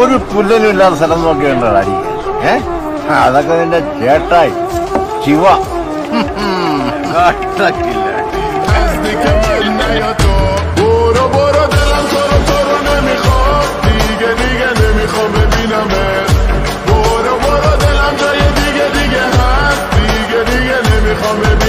ഒരു പുല്ലനും ഇല്ലാത്ത സ്ഥലം നോക്കിയുണ്ടോ അരിക്ക് ഏ അതൊക്കെ നിന്റെ ചേട്ടായി ശിവ. കാട്ടില്ല Mohammed